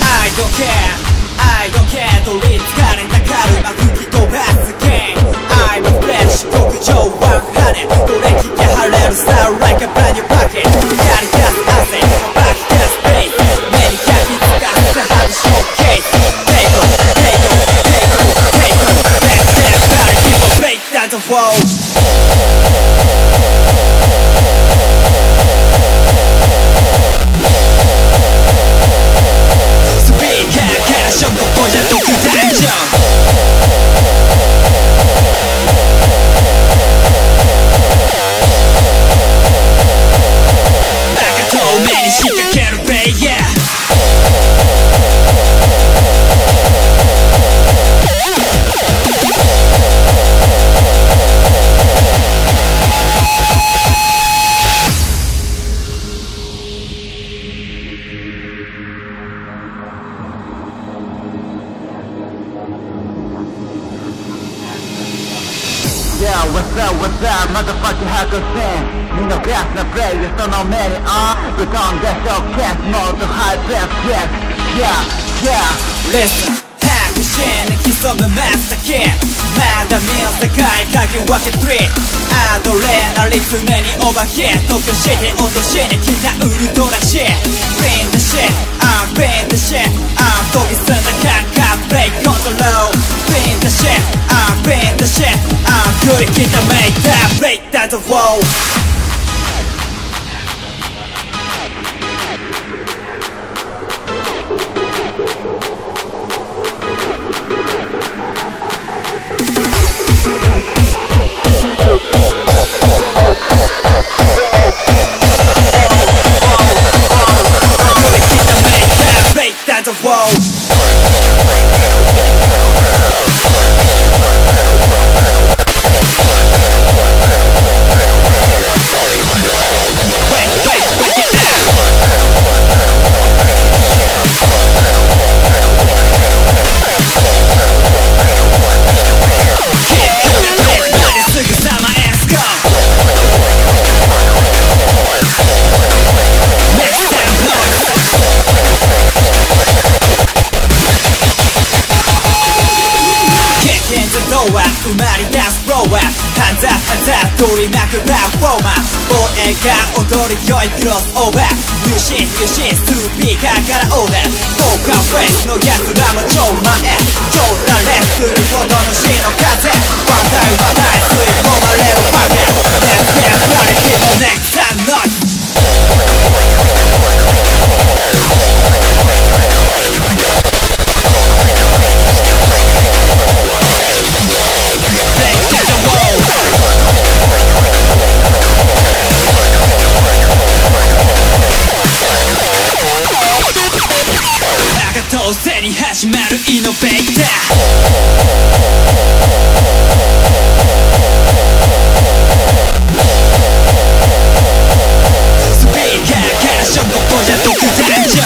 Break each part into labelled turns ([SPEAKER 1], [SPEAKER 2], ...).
[SPEAKER 1] I don't care, I don't care, the ritz current break
[SPEAKER 2] up, what's up, what's up, motherfucking hacker fan? You know gas no brave, you so no man it on But uh, on that self cast no the high breath, yes Yeah, yeah.
[SPEAKER 1] Listen 신의 기성은 마스터킨 I don't let, I 아돌레날린 too many overhead 도쿄 시티 I 시의 기타 우르 shit. Bring the shit, I'm bring the shit. do it in the main tab, break down the wall は埋まり出すフロアハンザハンザ取り巻くパフォーマン俺が踊り良いクロスオーバー入信入信スピーカーからオーダーポーカーフェイスの奴らも超前冗談レスするほどの死の風ワンダイワまるイノベータースピーカーからショットポジャ特ダンジョン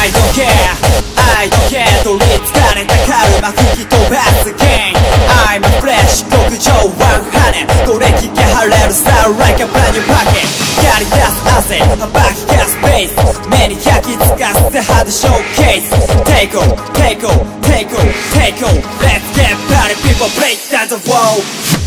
[SPEAKER 1] I don't care I don't care 取りつかれたカルマ吹き飛ばす 조왕하네 꼬레키게 할래로 style like a brand new pocket 가리 가스 아세 한 바퀴 가스 베이스 매니 향기 가스 때 하드 showcase Take off, take off, take off, take off Let's get party people break down the wall